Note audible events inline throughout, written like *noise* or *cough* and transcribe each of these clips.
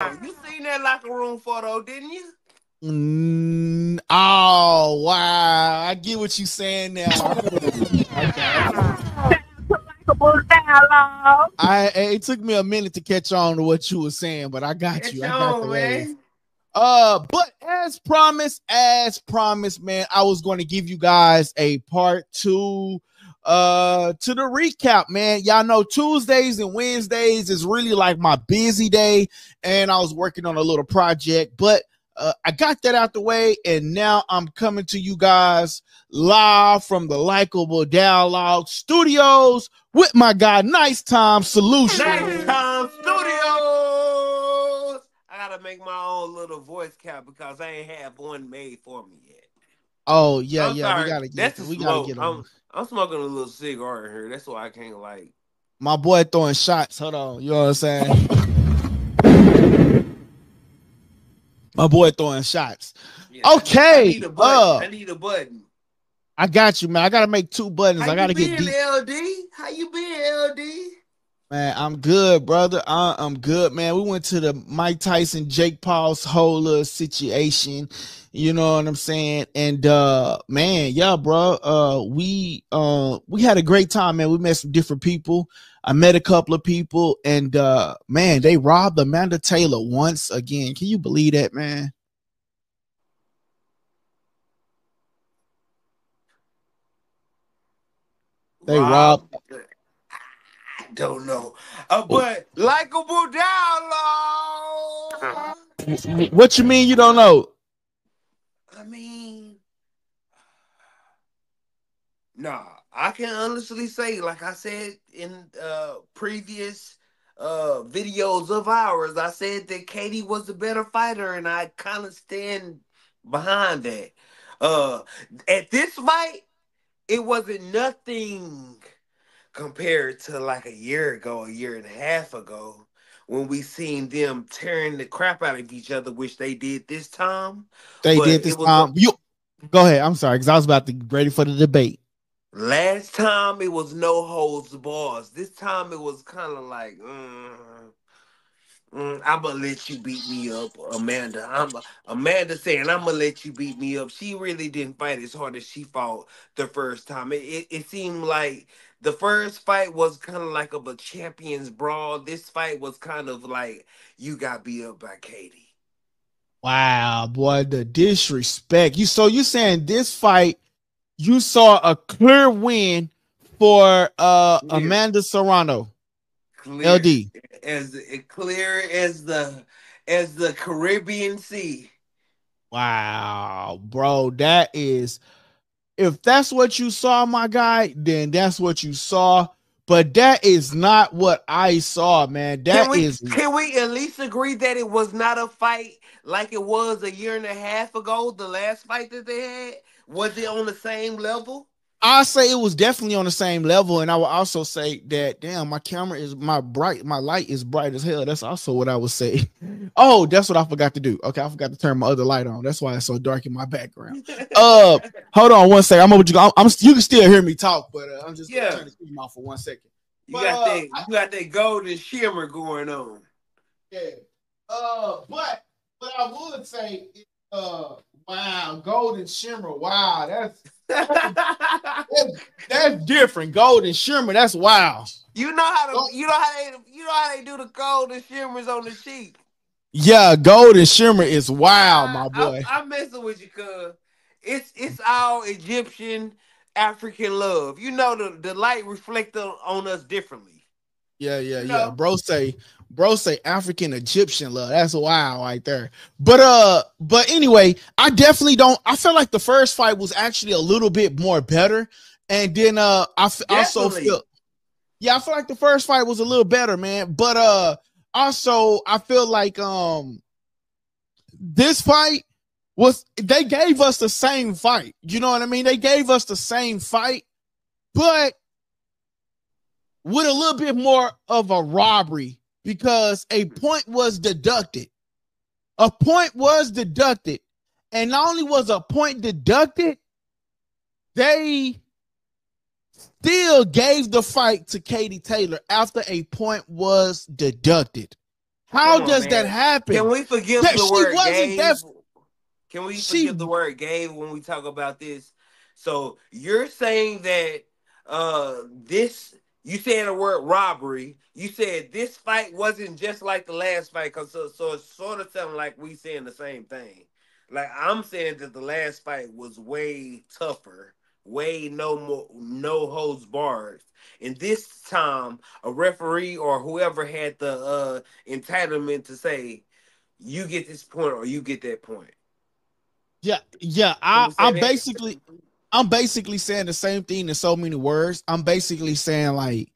You seen that locker room photo, didn't you? Mm, oh wow, I get what you're saying now. *laughs* I it took me a minute to catch on to what you were saying, but I got Catch you. I got on, the man. waves. Uh, but as promised, as promised, man, I was going to give you guys a part two uh to the recap man y'all know tuesdays and wednesdays is really like my busy day and i was working on a little project but uh, i got that out the way and now i'm coming to you guys live from the Likeable Dialogue studios with my guy nice time solution Nice time studios. I gotta make my own little voice cap because I ain't have one made for me yet. Oh yeah I'm yeah sorry. we gotta get That's the we gotta get I'm, I'm smoking a little cigar here. That's why I can't like. my boy throwing shots. Hold on, you know what I'm saying? My boy throwing shots. Yeah, Okay, I need a button. uh, I need a button. I got you, man. I gotta make two buttons. How I gotta you get been, deep. LD? How you been, LD? Man, I'm good, brother. I, I'm good, man. We went to the Mike Tyson, Jake Paul's whole situation. You know what I'm saying? And uh man, yeah, bro. Uh we uh we had a great time, man. We met some different people. I met a couple of people, and uh man, they robbed Amanda Taylor once again. Can you believe that, man? They robbed. Don't know. Uh, but Likeable Dialogue. What you mean you don't know? I mean, nah, I can honestly say, like I said in uh previous uh videos of ours, I said that Katie was the better fighter, and I kind of stand behind that. Uh at this fight, it wasn't nothing compared to like a year ago, a year and a half ago, when we seen them tearing the crap out of each other, which they did this time. They But did this time. You go ahead. I'm sorry, because I was about to get ready for the debate. Last time it was no holds bars. This time it was kind of like, mm, mm, I'm gonna let you beat me up, Amanda. I'm Amanda saying I'm gonna let you beat me up. She really didn't fight as hard as she fought the first time. It it, it seemed like the first fight was kind of like of a champions brawl. This fight was kind of like you got beat up by Katie. Wow, boy, the disrespect. You so you saying this fight you saw a clear win for uh Clear. Amanda Serrano. Clear, LD. as clear as the as the Caribbean Sea. Wow, bro, that is if that's what you saw, my guy, then that's what you saw. But that is not what I saw, man. That can we is can we at least agree that it was not a fight like it was a year and a half ago? The last fight that they had was it on the same level? I say it was definitely on the same level, and I will also say that damn, my camera is my bright, my light is bright as hell. That's also what I would say. *laughs* Oh, that's what I forgot to do. Okay, I forgot to turn my other light on. That's why it's so dark in my background. Uh, hold on one second. I'm over. I'm, I'm you can still hear me talk, but uh, I'm just Yeah. gonna turn the screen off for one second. you but, got uh, that you got that golden shimmer going on. Yeah. Uh, but what I would say is, uh, wow, golden shimmer. Wow, that's that's, *laughs* that's different. Golden shimmer. That's wow. you know how to you know how they you know how they do the golden shimmers on the sheet. Yeah, golden shimmer is wow, my boy. I, am messing with you, cuz it's it's all Egyptian African love. You know the, the light reflect on, on us differently. Yeah, yeah, you yeah. Bro say, bro say African Egyptian love. That's wow right there. But uh, but anyway, I definitely don't. I feel like the first fight was actually a little bit more better, and then uh, I f- also feel. Yeah, I feel like the first fight was a little better, man. But uh, also I feel like um, this fight was they gave us the same fight. You know what I mean? They gave us the same fight, but with a little bit more of a robbery because a point was deducted. A point was deducted. And not only was a point deducted, they still gave the fight to Katie Taylor after a point was deducted. How on, does man. that happen? Can we forgive That the she word wasn't gave? that- Can we She- forgive the word gave when we talk about this? So you're saying that uh this you said the word robbery. You said this fight wasn't just like the last fight, cause so, so it's sort of sounding like we saying the same thing. Like I'm saying that the last fight was way tougher, way no more no holds bars. And this time, a referee or whoever had the uh entitlement to say, "You get this point or you get that point." Yeah, yeah. I, I'm basically I'm basically saying the same thing in so many words. I'm basically saying like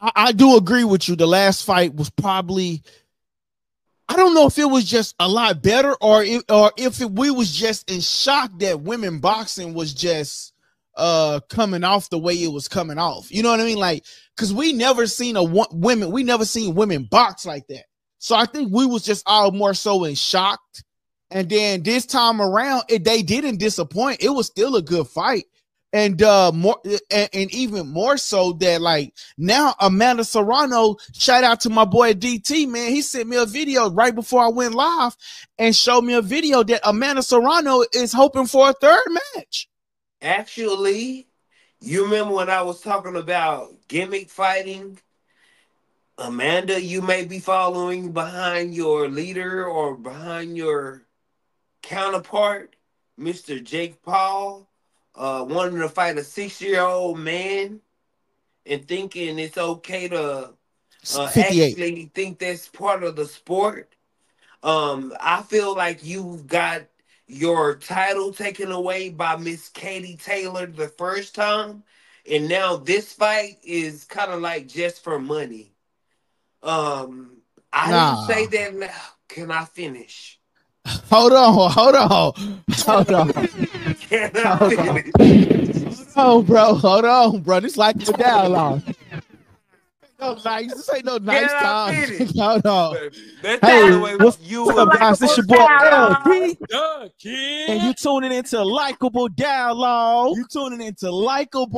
I, I do agree with you. The last fight was probably I don't know if it was just a lot better or if, or if it, we was just in shock that women boxing was just uh coming off the way it was coming off. You know what I mean? Like cuz we never seen a women we never seen women box like that. So I think we was just all more so in shock and then this time around, it, they didn't disappoint. It was still a good fight. And uh more and, and even more so that like now Amanda Serrano, shout out to my boy DT, man. He sent me a video right before I went live and showed me a video that Amanda Serrano is hoping for a third match. Actually, you remember when I was talking about gimmick fighting? Amanda, you may be following behind your leader or behind your counterpart, Mr. Jake Paul, uh, wanting to fight a six-year-old man and thinking it's okay to uh, actually think that's part of the sport. Um, I feel like you've got your title taken away by Miss Katie Taylor the first time, and now this fight is kind of like just for money. Um, I Nah. didn't say that. Now. Can I finish? Hold on, hold on, hold on. Can I Hold on. Oh, bro, hold on, bro. This like the dialogue. No nice. This ain't no nice time. *laughs* Hold on. Hey, what's you What's up, guys? This your boy kid. and you tuning into Likeable Dialogue. You tuning into Likeable.